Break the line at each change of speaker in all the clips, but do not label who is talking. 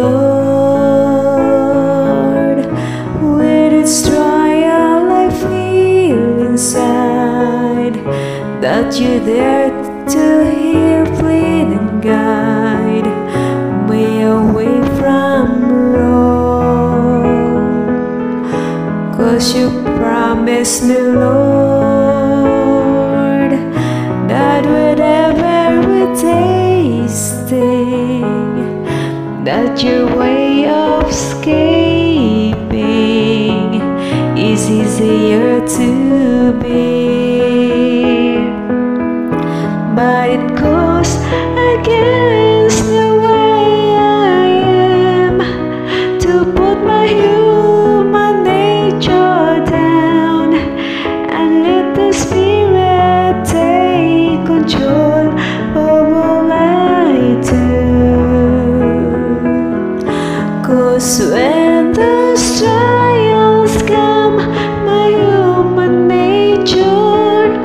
Lord, with its trial I feel inside that you're there to hear, plead, and guide me away from wrong. Cause you promised me, Lord. That your way of escaping is easier to be, But it goes against the way I am to put my human nature down and let the spirit Cause when the trials come, my human nature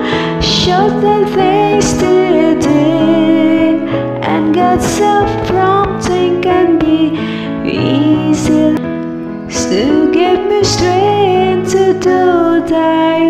shows that they still did, and God's self-prompting can be easy. Still give me strength to do that.